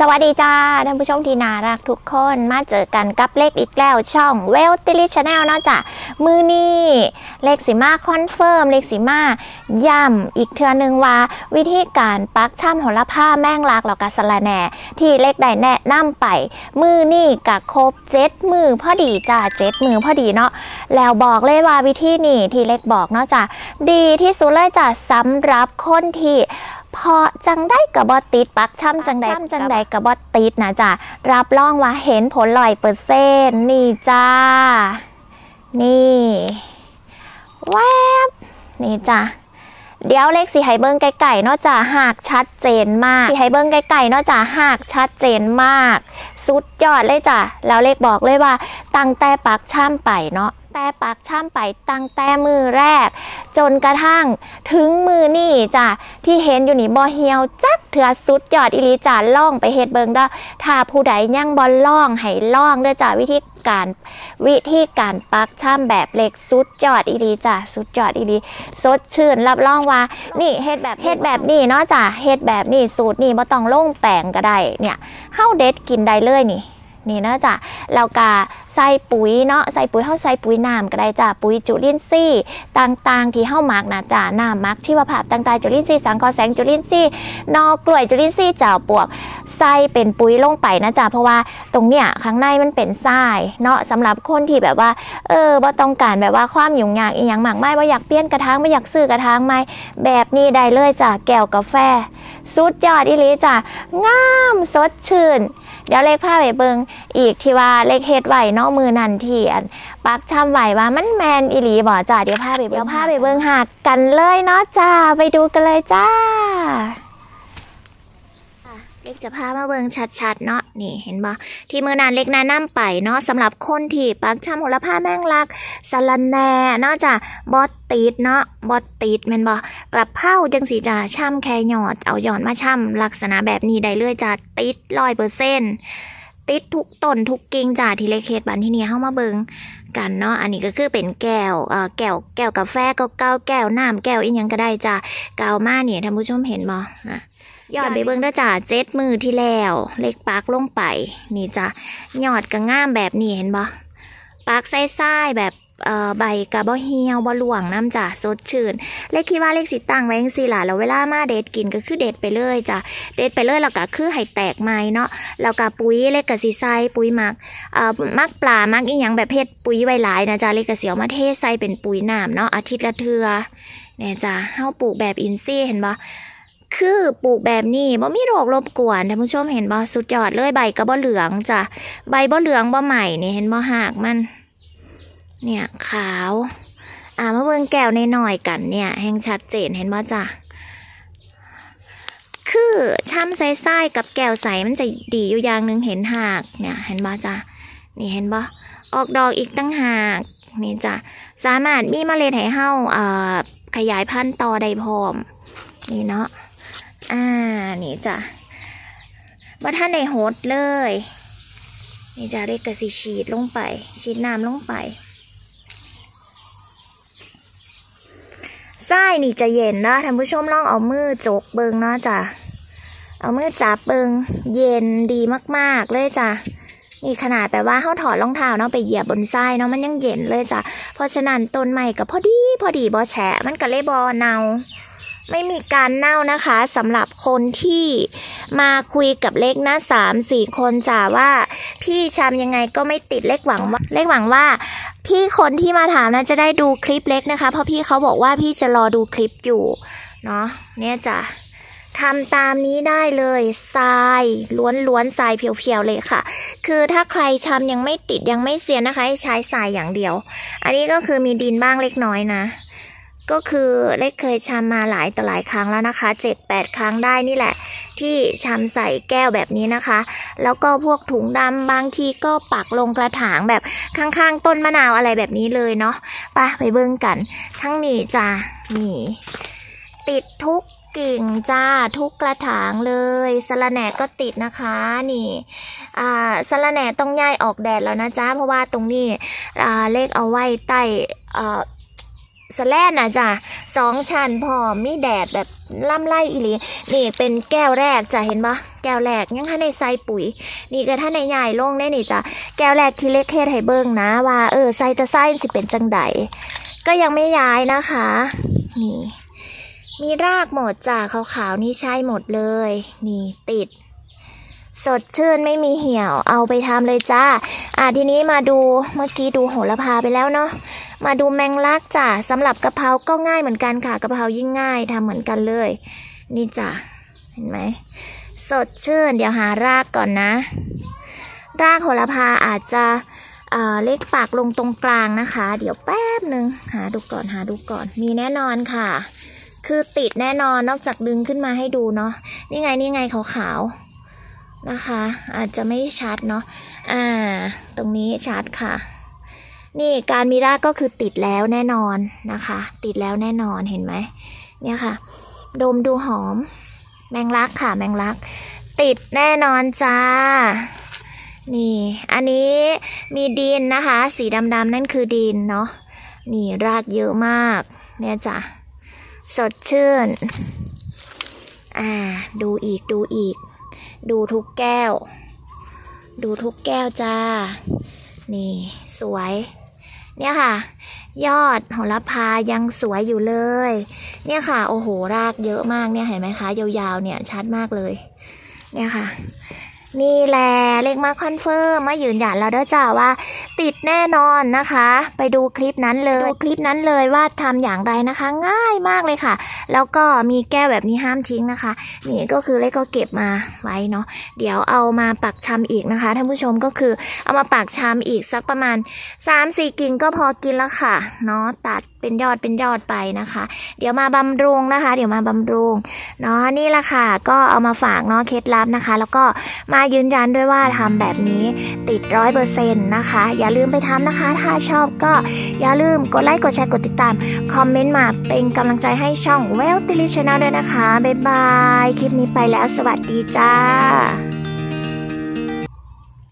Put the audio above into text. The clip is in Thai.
สวัสดีจ้าท่านผู้ชมที่น่ารักทุกคนมาเจอกันกับเลขอีกแล้วช่องเวลติลิชแนลเนาะจ้ะมือนี่เลขสีมาคอนเฟิร์มเลขสีมาย้ำอีกเทือนึงว่า วิธีการปักช่ำโหระผ้าแม่งลักแล้วก็สะระแหน่ ที่เลขได้แนะนำไป มือนี่กับครบเจ็ดมือพอดีจ้าเจ็ดมือพอดีเนาะแล้วบอกเลยว่าวิธีนี่ที่เลขบอกเนาะจ้ะดีที่สุดเลยจ้ะสำหรับคนที่ พอจังได้กับบอติดปักช่ำจังใดจังใดกับบอติดนะจ๊ะรับรองว่าเห็นผลลอยเปอร์เซ็นต์นี่จ้า นี่แวบนี่จ้ะเดี๋ยวเลขสีไฮเบิ้งไก่ๆเนาะจ้ะหากชัดเจนมากสีไฮเบิ้งไก่ๆเนาะจ้ะหากชัดเจนมาก สุดยอดเลยจ้ะแล้วเลขบอกเลยว่า ตั้งแต่ปักช่ำไปเนาะแต่ปักช่ำไปตั้งแต่มือแรก จนกระทั่งถึงมือนี่จ้ะที่เห็นอยู่นี่บอเฮียวจักเถือสุดยอดอิลีจ้าล่องไปเฮ็ดเบิงเด้อถ้าผู้ใดยังบอลล่องให้ล่องเด้อจ้ะวิธีการวิธีการปักช่ำแบบเล็กสุดยอดอิลีจ้ะสุดยอดอิลีสดชื่นรับรองว่า นี่เฮ็ดแบบเฮ็ดแบบนี้เนาะจ้ะเฮ็ดแบบนี้สูตรนี่บ่ต้องลงแป้งก็ได้เนี่ยเฮาเด็ดกินได้เลยนี่ นี่เนาะจ้ะแล้วก็ใส่ปุ๋ยเนาะใส่ปุ๋ยเฮาใส่ปุ๋ยน้ำก็ได้จ้ะปุ๋ยจุลินทรีย์ต่างๆ ที่เฮาหมักนะจ้ะน้ำหมักชีวภาพต่างๆ จุลินทรีย์สังเคราะห์แสงจุลินทรีย์นอกล้วยจุลินทรีย์เจ้าปวก ใส่เป็นปุ๋ยลงไปนะจ้ะเพราะว่าตรงเนี้ยข้างในมันเป็นทรายเนาะสำหรับคนที่แบบว่าเออบ่ต้องการแบบว่าความยุ่งยากอีหยังมากไมายบ่อยากเปลี่ยนกระถางบ่อยากซื้อกระถางใหม่แบบนี้ได้เลยจ้ะแก้วกาแฟสุดยอดอีหลีจ้ะงามสดชื่น เดี๋ยวเลขผ้าไปเบิงอีกที่ว่าเลขเฮ็ดไหวเนอกมือนันเที่อันปักช่ำไหวว่ามันแมนอีหลีบ่จ้าเดี๋ยวผ้าไปเดี๋ยวผ้าไปเบิงหักกันเลยเนาะจ้าไปดูกันเลยจ้า เลขจะพามาเบิงชัดๆเนาะนี่เห็นบ่ที่มือนันเล็กนาน้ำไปเนาะสำหรับคนที่ปักช่ำโหระพาแม่งลักสะระแหน่เนาะจ้ะบอสติดเนาะบอสติดแม่นบ่กลับเผาจังสีจ้าช่ำแค่หยอดเอาหยอดมาช่ำลักษณะแบบนี้ได้เลยจ้าติดร้อยเปอร์เซ็นต์ติดทุกต้นทุกกิ่งจ้าที่เลเขตบันที่นี่เข้ามาเบิงกันเนาะอันนี้ก็คือเป็นแก้วเอ่อแก้วแก้วกาแฟก็เก้าแก้วน้ำแก้วอีหยังก็ได้จ้ากาวมาเนี่ยท่านผู้ชมเห็นบ่นะ ย้อนไปเบิ่งเด้อจ้าเจ็ดมือที่แล้ว เลขปักลงไป นี่จ้าหยอดก็ง่ามแบบนี้เห็นบ่ปักไส้ๆแบบเอ่อใบกะบ่เหี่ยวบ่หลวงน้ำจ้ะสดชื่น เลขคิดว่าเลขสิตั้งไว้จังซี่ล่ะแล้วเวลามาเด็ดกินก็คือเด็ดไปเลยจ้ะเด็ดไปเลยแล้วก็คือให้แตกไม้เนาะแล้วก็ปุ๋ยเลขกะสิใส่ปุ๋ยหมักเอ่อมักปลามักอีหยังแบบเฮ็ดปุ๋ยไว้หลายนะจ้ะเลขกะสิเอามาเทใส่เป็นปุ๋ยน้ำเนาะอาทิตย์ละเทื่อเนี่ยจ้ะเฮาปลูกแบบอินทรีย์เห็นบ่ คือปลูกแบบนี้บ่มีโรครบกวนท่านผู้ชมเห็นบ่สุดยอดเลยใบก็บ่เหลืองจ้ะใบบ่เหลืองบ่ใหม่นี่เห็นบ่หากมัน เนี่ยขาว อ่ามาเบิ่งแก้วในหน่อยกันเนี่ยแห่งชัดเจนเห็นบ่จ้ะคือช่ำใสๆกับแก้วใสมันจะดีอยู่อย่างหนึ่งเห็นหากเนี่ยเห็นบ่จ้ะนี่เห็นบ่ออกดอกอีกตั้งหากนี่จ้ะสามารถมีเมล็ดให้เฮาอ่าขยายพันธุ์ต่อได้พร้อมนี่เนาะ อ่า นี่จ้ะว่าท่านในโฮดเลย นี่จะเรียกกระสีฉีดลงไป ฉีดน้ำลงไปไส้นี่จะเย็นนะท่านผู้ชมลองเอามือจกเบิงเนาะจ้ะ เอามือจับเบิงเย็นดีมาก ๆ เลยจ้ะนี่ขนาดแบบว่าเขาถอดรองเท้าเนาะไปเหยียบบนไส้เนาะมันยังเย็นเลยจ้ะ เพราะฉะนั้นต้นใหม่กับพอดีพอดีบอแฉะมันก็เลยบอเนา ไม่มีการเน่านะคะสำหรับคนที่มาคุยกับเลขหน้าสามสี่คนจ้าว่า พี่ชำยังไงก็ไม่ติดเลขหวังว่าเลขหวังว่า พี่คนที่มาถามนะจะได้ดูคลิปเล็กนะคะ เพราะพี่เขาบอกว่าพี่จะรอดูคลิปอยู่เนาะเนี่ยจ้ะทำตามนี้ได้เลยทรายล้วนล้วนๆทรายเพียวๆเลยค่ะ คือถ้าใครชำยังไม่ติดยังไม่เสียนนะคะ ให้ใช้ทรายอย่างเดียว อันนี้ก็คือมีดินบ้างเล็กน้อยนะ ก็คือเล็กเคยชำมาหลายต่อหลายครั้งแล้วนะคะเจ็ดแปดครั้งได้นี่แหละ ที่ชำใส่แก้วแบบนี้นะคะ แล้วก็พวกถุงดำบางทีก็ปักลงกระถางแบบข้างๆ ต้นมะนาวอะไรแบบนี้เลยเนาะไปไปเบิ่งกัน ทั้งนี้จ้านี่ติดทุกกิ่งจ้าทุกกระถางเลยสะระแหน่ก็ติดนะคะนี่อ่าสะระแหน่ต้องย้ายออกแดดแล้วนะจ้าเพราะว่าตรงนี้อ่าเลขเอาไว้ใต้อ่า สแลนนะจ้ะสองชั้นพอมีแดดแบบล่ำไล่อีหลีนี่เป็นแก้วแรกจ้ะเห็นปะแก้วแรกยังท่านในใส่ปุ๋ย นี่ก็ท่านในใหญ่ลงได้นี่จ้ะแก้วแรกที่เล็กเทศให้เบิ้งนะว่าเออใส่ตะไส้สิเป็นจังใดก็ยังไม่ย้ายนะคะนี่มีรากหมดจ้ะขาวๆนี่ใช่หมดเลย นี่ติด สดชื่นไม่มีเหี่ยวเอาไปทำเลยจ้า อะทีนี้มาดูเมื่อกี้ดูโหระพาไปแล้วเนาะมาดูแมงลักจ้ะสำหรับกะเพราก็ง่ายเหมือนกันค่ะกะเพรายิ่งง่ายทำเหมือนกันเลย นี่จ้ะเห็นไหมสดชื่น เดี๋ยวหารากก่อนนะ รากโหระพาอาจจะเอ่อเล็กปากลงตรงกลางนะคะ เดี๋ยวแป๊บหนึ่งหาดูก่อนหาดูก่อน มีแน่นอนค่ะ คือติดแน่นอนนอกจากดึงขึ้นมาให้ดูเนาะนี่ไงนี่ไงขาวๆ นะคะ อาจจะไม่ชัดเนาะอ่า ตรงนี้ชัดค่ะ นี่การมีรากก็คือติดแล้วแน่นอนนะคะ ติดแล้วแน่นอนเห็นไหมเนี่ยค่ะ ดมดูหอม แมงลักค่ะ แมงลัก ติดแน่นอนจ้านี่ อันนี้มีดินนะคะ สีดำๆนั่นคือดินเนาะ นี่รากเยอะมาก เนี่ยจ้ะ สดชื่น อ่า ดูอีกดูอีก ดูทุกแก้ว ดูทุกแก้วจ้า นี่สวย เนี่ยค่ะ ยอดโหระพายังสวยอยู่เลย เนี่ยค่ะ โอ้โหรากเยอะมากเนี่ยเห็นไหมคะ ยาวๆเนี่ยชัดมากเลย เนี่ยค่ะ นี่แหละเลขมา confirm มายืนยันแล้วเด้อจ้าว่า ติดแน่นอนนะคะ ไปดูคลิปนั้นเลยดูคลิปนั้นเลยว่าทำอย่างไรนะคะ ง่ายมากเลยค่ะ แล้วก็มีแก้วแบบนี้ห้ามทิ้งนะคะ นี่ก็คือเลขก็เก็บมาไว้เนาะเดี๋ยวเอามาปักชำอีกนะคะท่านผู้ชมก็คือเอามาปักชำอีกสักประมาณ 3-4 กิ่งก็พอกินแล้วค่ะเนาะตัดเป็นยอดเป็นยอดไปนะคะ เดี๋ยวมาบำรุงนะคะ เดี๋ยวมาบำรุงเนาะนี่แหละค่ะ ก็เอามาฝากเนาะเคล็ดลับนะคะ แล้วก็มายืนยันด้วยว่าทำแบบนี้ติดร้อยเปอร์เซ็นต์นะคะ อย่าลืมไปทำนะคะ ถ้าชอบก็อย่าลืมกดไลค์กดแชร์กดติดตาม คอมเมนต์มาเป็นกำลังใจให้ช่อง w e l t h i l y Channel ด้วยนะคะ บ๊ายบาย คลิปนี้ไปแล้วสวัสดีจ้า